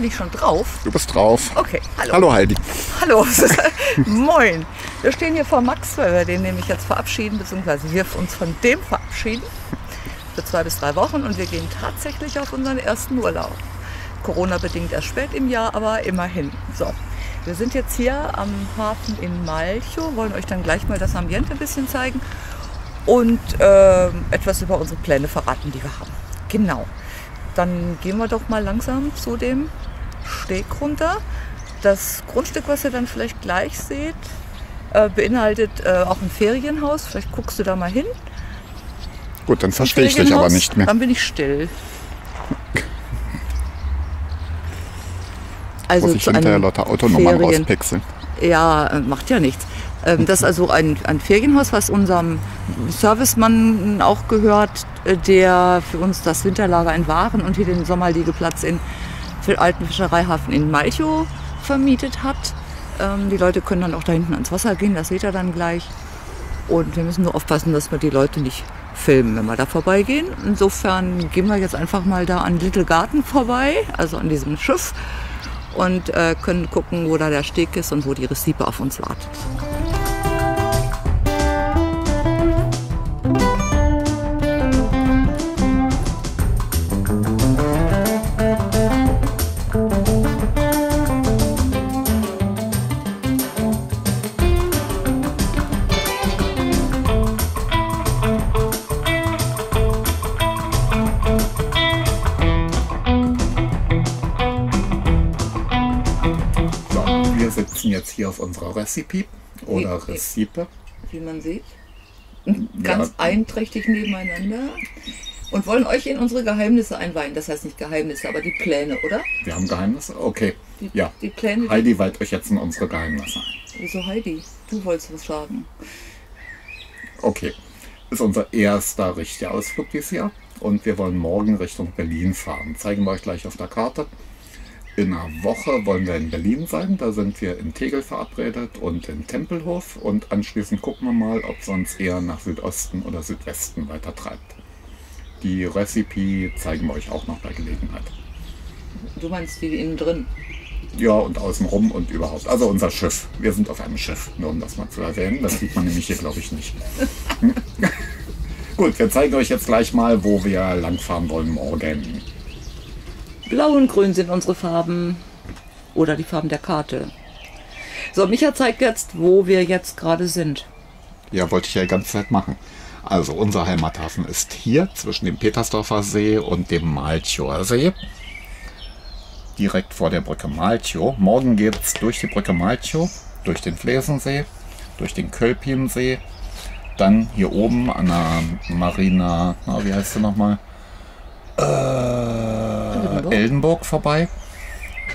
Bin ich schon drauf? Du bist drauf. Okay, hallo. Hallo Heidi. Hallo. Moin. Wir stehen hier vor Max, weil wir den nämlich jetzt verabschieden, beziehungsweise wir uns von dem verabschieden. Für zwei bis drei Wochen und wir gehen tatsächlich auf unseren ersten Urlaub. Corona-bedingt erst spät im Jahr, aber immerhin. So. Wir sind jetzt hier am Hafen in Malchow, wollen euch dann gleich mal das Ambiente ein bisschen zeigen und äh, etwas über unsere Pläne verraten, die wir haben. Genau. Dann gehen wir doch mal langsam zu dem Steg runter. Das Grundstück, was ihr dann vielleicht gleich seht, äh, beinhaltet äh, auch ein Ferienhaus. Vielleicht guckst du da mal hin. Gut, dann verstehe ich dich aber nicht mehr. Dann bin ich still. Also Muss ich hinterher lauter Autonummern Ferien- rauspixeln. Ja, äh, macht ja nichts. Ähm, Das ist also ein, ein Ferienhaus, was unserem Servicemann auch gehört, der für uns das Winterlager in Waren und hier den Sommerliegeplatz in für den alten Fischereihafen in Malchow vermietet hat. Ähm, Die Leute können dann auch da hinten ans Wasser gehen, das seht ihr dann gleich. Und wir müssen nur aufpassen, dass wir die Leute nicht filmen, wenn wir da vorbeigehen. Insofern gehen wir jetzt einfach mal da an Little Garden vorbei, also an diesem Schiff und äh, können gucken, wo da der Steg ist und wo die Recipe auf uns wartet. Unserer Recipe oder Wie- Recipe. Wie man sieht, ganz Ja. einträchtig nebeneinander und wollen euch in unsere Geheimnisse einweihen. Das heißt nicht Geheimnisse, aber die Pläne, oder? Wir haben Geheimnisse? Okay. Die, Ja. die Pläne. Heidi weiht euch jetzt in unsere Geheimnisse ein. wieso Heidi? Du wolltest was sagen. Okay. Ist unser erster richtiger Ausflug dieses Jahr. Und wir wollen morgen Richtung Berlin fahren. Zeigen wir euch gleich auf der Karte. In einer Woche wollen wir in Berlin sein. Da sind wir in Tegel verabredet und in Tempelhof. Und anschließend gucken wir mal, ob es uns eher nach Südosten oder Südwesten weiter treibt. Die Recipe zeigen wir euch auch noch bei Gelegenheit. Du meinst die innen drin. Ja, und außenrum und überhaupt. Also unser Schiff. Wir sind auf einem Schiff, nur um das mal zu erwähnen. Das sieht man nämlich hier, glaube ich, nicht. Gut, wir zeigen euch jetzt gleich mal, wo wir langfahren wollen morgen. Blau und grün sind unsere Farben. Oder die Farben der Karte. So, Micha zeigt jetzt, wo wir jetzt gerade sind. Ja, wollte ich ja die ganze Zeit machen. Also unser Heimathafen ist hier zwischen dem Petersdorfer See und dem Malchower See. Direkt vor der Brücke Malchow. Morgen geht es durch die Brücke Malchow, durch den Flesensee, durch den Kölpinsee, dann hier oben an der Marina, na, wie heißt sie nochmal? Äh, Eldenburg vorbei.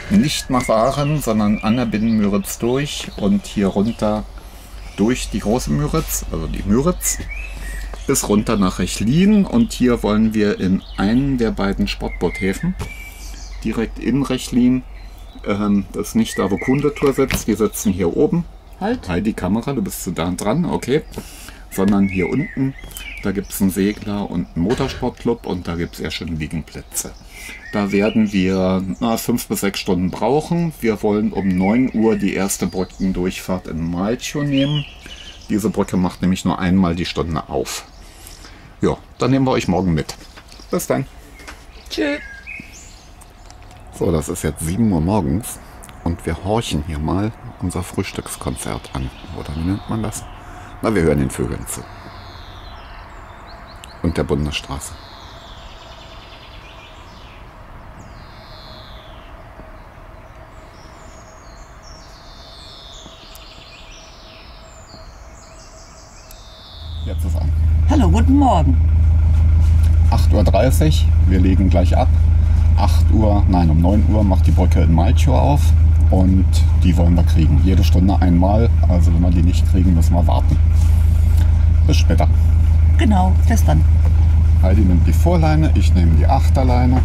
Nicht nach Waren, sondern an der Binnenmüritz durch und hier runter durch die große Müritz, also die Müritz, bis runter nach Rechlin. Und hier wollen wir in einen der beiden Sportboothäfen, direkt in Rechlin, ähm, das ist nicht da, wo Kundetour sitzt, die sitzen hier oben. Halt. Halt die Kamera, du bist so da dran, okay. Sondern hier unten, da gibt es einen Segler und einen Motorsportclub und da gibt es eher schöne Liegengplätze. Da werden wir na, fünf bis sechs Stunden brauchen. Wir wollen um 9 Uhr die erste Brückendurchfahrt in Malchow nehmen. Diese Brücke macht nämlich nur einmal die Stunde auf. Ja, dann nehmen wir euch morgen mit. Bis dann. Tschüss. So, das ist jetzt 7 Uhr morgens und wir horchen hier mal unser Frühstückskonzert an. Oder wie nennt man das? Na, wir hören den Vögeln zu. Und der Bundesstraße. Jetzt ist an. Hallo, guten Morgen. 8.30 Uhr, wir legen gleich ab. 8 Uhr, nein, um 9 Uhr macht die Brücke in Malchow auf und die wollen wir kriegen. Jede Stunde einmal, also wenn wir die nicht kriegen, müssen wir warten. Bis später. Genau, bis dann. Heidi nimmt die Vorleine, ich nehme die Achterleine.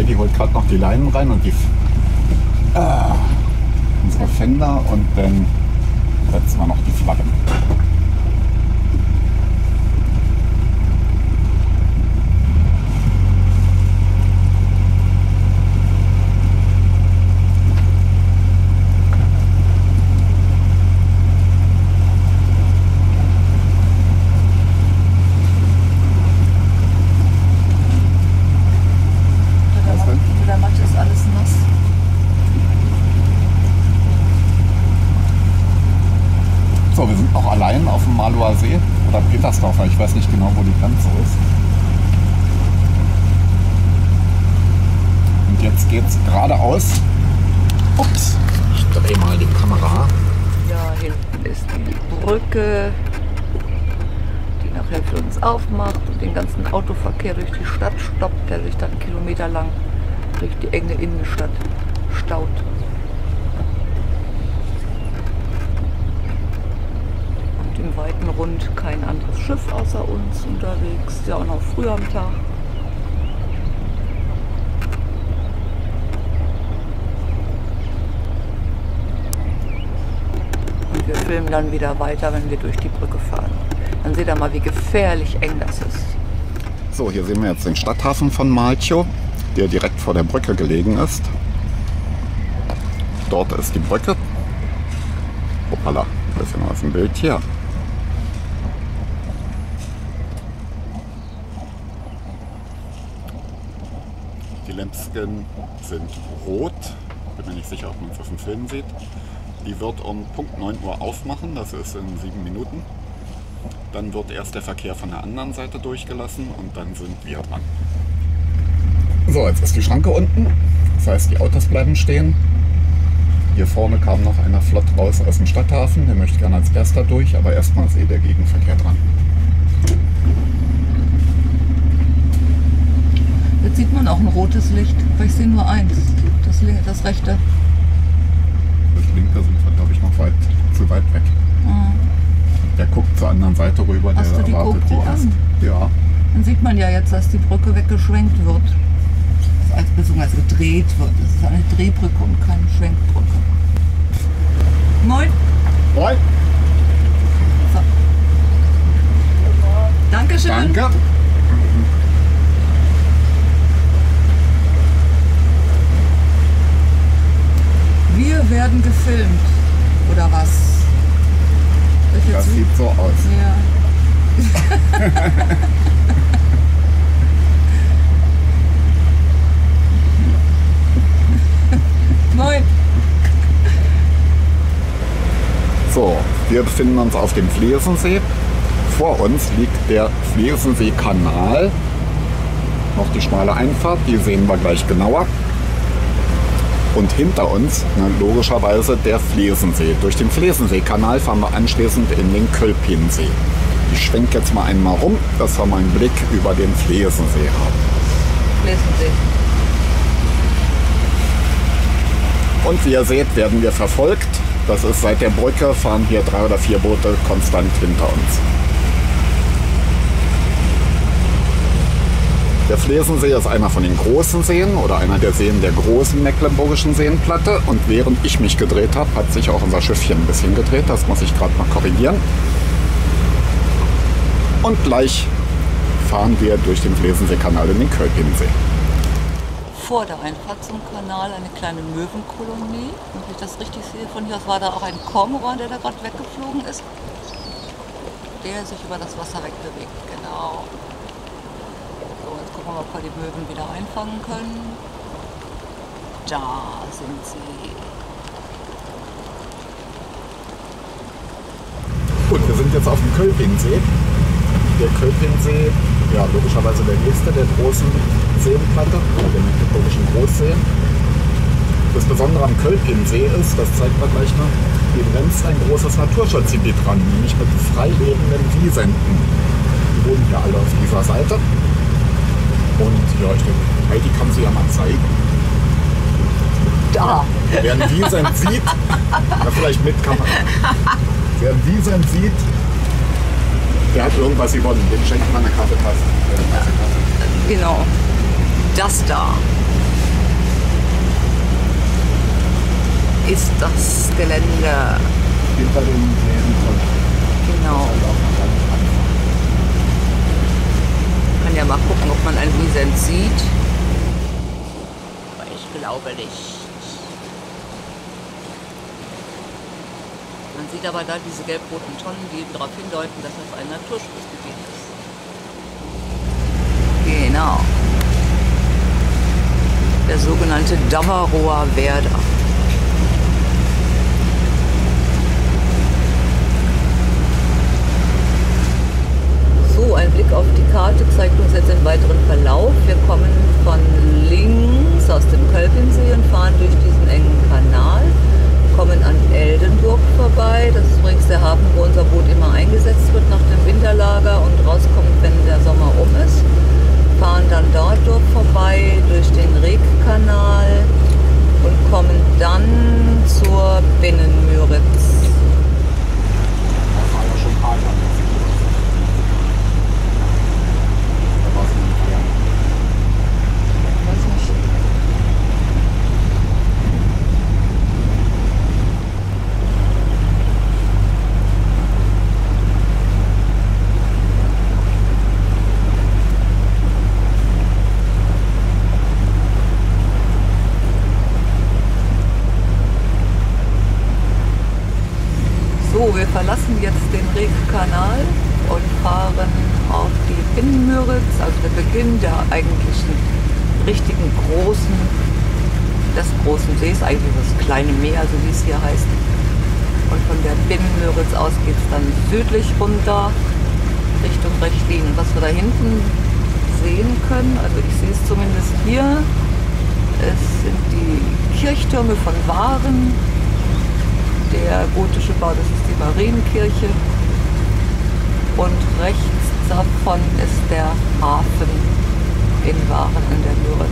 Heidi holt gerade noch die Leinen rein und die ah, unsere Fender und dann setzen wir noch die Flaggen. Unter der, unter der Matte ist alles nass. So, wir sind noch allein auf dem Maluer See oder Petersdorfer. Ich weiß nicht genau, wo die Grenze ist. Und jetzt geht's geradeaus. Ups, ich drehe mal die Kamera. Ja, hinten ist die Brücke, die nachher für uns aufmacht und den ganzen Autoverkehr durch die Stadt stoppt, der sich dann kilometerlang durch die enge Innenstadt staut. Im weiten Rund kein anderes Schiff außer uns unterwegs, ja auch noch früh am Tag. Und wir filmen dann wieder weiter, wenn wir durch die Brücke fahren. Dann seht ihr mal, wie gefährlich eng das ist. So, hier sehen wir jetzt den Stadthafen von Malchow, der direkt vor der Brücke gelegen ist. Dort ist die Brücke. Hoppala, noch auf dem Bild hier. Die Lämpchen sind rot. Bin mir nicht sicher, ob man es auf dem Film sieht. Die wird um Punkt 9 Uhr aufmachen, das ist in sieben Minuten. Dann wird erst der Verkehr von der anderen Seite durchgelassen und dann sind wir dran. So, jetzt ist die Schranke unten. Das heißt, die Autos bleiben stehen. Hier vorne kam noch einer flott raus aus dem Stadthafen. Der möchte gerne als erster durch, aber erstmal ist eh der Gegenverkehr dran. Jetzt sieht man auch ein rotes Licht, aber ich sehe nur eins, das, das rechte. Das linke sind wir, glaube ich, noch weit zu weit weg. Ah. Der guckt zur anderen Seite rüber, Hast der du die erwartet GoPro erst. an? Ja. Dann sieht man ja jetzt, dass die Brücke weggeschwenkt wird. Heißt, beziehungsweise gedreht wird. Das ist eine Drehbrücke und keine Schwenkbrücke. Moin. Moin. So. Dankeschön. Danke. Wir werden gefilmt. Oder was? Ich Das jetzt- sieht so aus. Ja. Moin. So, wir befinden uns auf dem Flesensee. Vor uns liegt der Flesensee-Kanal. Noch die schmale Einfahrt, die sehen wir gleich genauer. Und hinter uns, ne, logischerweise, der Flesensee. Durch den Flesensee-Kanal fahren wir anschließend in den Kölpinsee. Ich schwenke jetzt mal einmal rum, dass wir mal einen Blick über den Flesensee haben. Lesen Sie. Und wie ihr seht, werden wir verfolgt. Das ist seit der Brücke, fahren hier drei oder vier Boote konstant hinter uns. Der Flesensee ist einer von den großen Seen oder einer der Seen der großen mecklenburgischen Seenplatte. Und während ich mich gedreht habe, hat sich auch unser Schiffchen ein bisschen gedreht. Das muss ich gerade noch korrigieren. Und gleich fahren wir durch den Flesensee-Kanal in den Kölpinsee. Vor der Einfahrt zum Kanal eine kleine Möwenkolonie. Und wenn ich das richtig sehe, von hier aus war da auch ein Kormoran, der da gerade weggeflogen ist. Der sich über das Wasser wegbewegt, genau. Gucken ob wir die Möwen wieder einfangen können. Da sind sie. Gut, wir sind jetzt auf dem Kölpinsee. Der Kölpinsee, ja, logischerweise der nächste der großen Seenplatte, der mecklenburgischen Großseen. Das Besondere am Kölpinsee ist, das zeigt man gleich noch, hier grenzt ein großes Naturschutzgebiet dran, nämlich mit frei lebenden Wiesenten. Die wohnen hier alle auf dieser Seite. Und ja, ich denke, Heidi kann sie ja mal zeigen. Da! Wer einen Wiesent sieht, ja, vielleicht mit Kamera. Wer diesen sieht, der hat irgendwas gewonnen. Dem schenkt man eine Kaffeetasse. Genau. Das da ist das Gelände. Hinter den von Genau. Kann ja mal gucken, ob man ein Wiesent sieht. Aber ich glaube nicht. Man sieht aber da diese gelb-roten Tonnen, die eben darauf hindeuten, dass das ein Naturschutzgebiet ist. Genau. Der sogenannte Davaroer Werder. So, ein Blick auf die Karte zeigt uns jetzt den weiteren Verlauf. Wir kommen von links aus dem Kölpinsee und fahren durch diesen engen Kanal, kommen an Eldenburg vorbei. Das ist übrigens der Hafen, wo unser Boot immer eingesetzt wird nach dem Winterlager und rauskommt, wenn der Sommer um ist. Fahren dann dort durch vorbei, durch den Regkanal und kommen dann zur Binnenmüritz. Das war ja schon hart. Da war es nicht mehr. Weiß nicht. So, wir verlassen jetzt den Regkanal und fahren auf die Binnenmüritz, also der Beginn der eigentlichen richtigen großen, des großen Sees, eigentlich das kleine Meer, so wie es hier heißt. Und von der Binnenmüritz aus geht es dann südlich runter Richtung Rechtlin. Und was wir da hinten sehen können, also ich sehe es zumindest hier, es sind die Kirchtürme von Waren, der gotische Bau, das ist die Marienkirche. Und rechts davon ist der Hafen in Waren an der Müritz.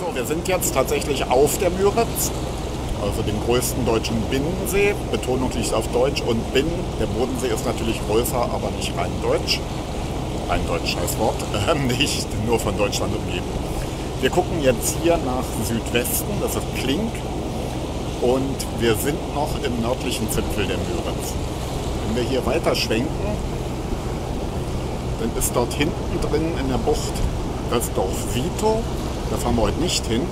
So, wir sind jetzt tatsächlich auf der Müritz, also dem größten deutschen Binnensee. Betonung liegt auf Deutsch und Binnen. Der Bodensee ist natürlich größer, aber nicht rein deutsch. Ein deutsch scheiß Wort, äh, nicht nur von Deutschland umgeben. Wir gucken jetzt hier nach Südwesten, das ist Klink. Und wir sind noch im nördlichen Zipfel der Müritz. Wenn wir hier weiter schwenken, dann ist dort hinten drin in der Bucht das Dorf Vito. Da fahren wir heute nicht hin.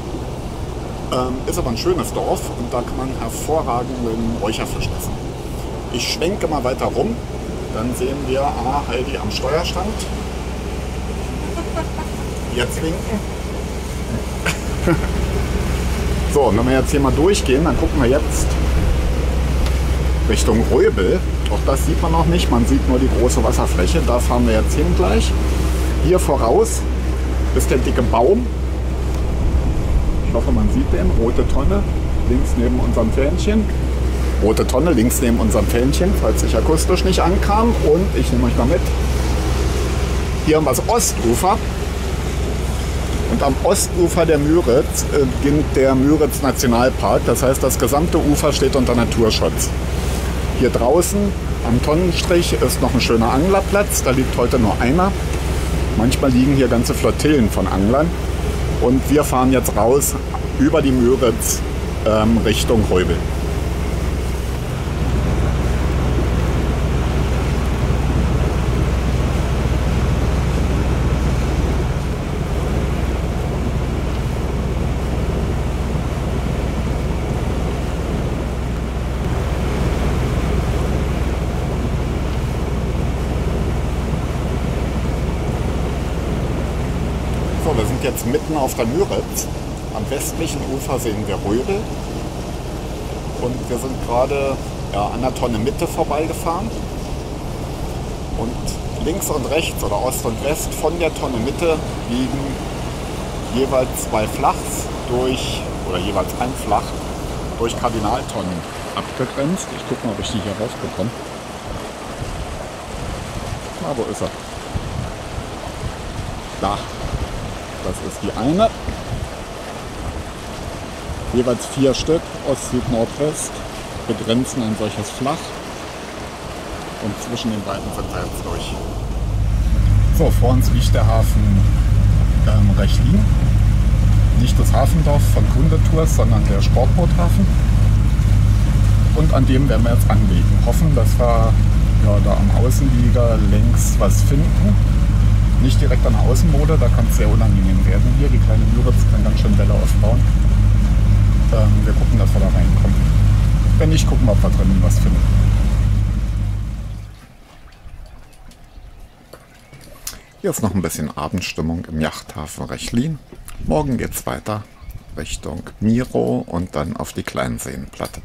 Ähm, ist aber ein schönes Dorf und da kann man hervorragenden Räucherfisch essen. Ich schwenke mal weiter rum, dann sehen wir ah, Heidi am Steuerstand. Jetzt winken. so, und wenn wir jetzt hier mal durchgehen, dann gucken wir jetzt Richtung Röbel. Auch das sieht man noch nicht, man sieht nur die große Wasserfläche. Da fahren wir jetzt hin gleich. Hier voraus ist der dicke Baum. Hoffe, man sieht den. Rote Tonne, links neben unserem Fähnchen. Rote Tonne, links neben unserem Fähnchen, falls ich akustisch nicht ankam. Und ich nehme euch mal mit. Hier haben wir das Ostufer. Und am Ostufer der Müritz äh, beginnt der Müritz Nationalpark. Das heißt, das gesamte Ufer steht unter Naturschutz. Hier draußen am Tonnenstrich ist noch ein schöner Anglerplatz. Da liegt heute nur einer. Manchmal liegen hier ganze Flottillen von Anglern. Und wir fahren jetzt raus über die Müritz ähm, Richtung Heubel. Wir sind jetzt mitten auf der Müritz. Am westlichen Ufer sehen wir Röbel. Und wir sind gerade ja, an der Tonne Mitte vorbeigefahren. Und links und rechts oder Ost und West von der Tonne Mitte liegen jeweils zwei Flachs durch, oder jeweils ein Flach, durch Kardinaltonnen abgegrenzt. Ich gucke mal, ob ich die hier rausbekomme. Na, wo ist er? Da. Das ist die eine. Jeweils vier Stück, Ost, Süd, Nordwest, begrenzen ein solches Flach. Und zwischen den beiden wir jetzt durch. So, vor uns liegt der Hafen ähm, Rechlin. Nicht das Hafendorf von Kundetours, sondern der Sportboothafen. Und an dem werden wir jetzt anlegen. Hoffen, dass wir ja, da am Außenlieger längs was finden. Nicht direkt an der Außenmode, da kann es sehr unangenehm werden. Hier, die kleine Müritz kann ganz schön Welle aufbauen. Ähm, wir gucken, dass wir da reinkommen. Wenn nicht, gucken wir, ob wir drinnen was finden. Hier ist noch ein bisschen Abendstimmung im Yachthafen Rechlin. Morgen geht es weiter Richtung Miro und dann auf die Kleinseenplatte.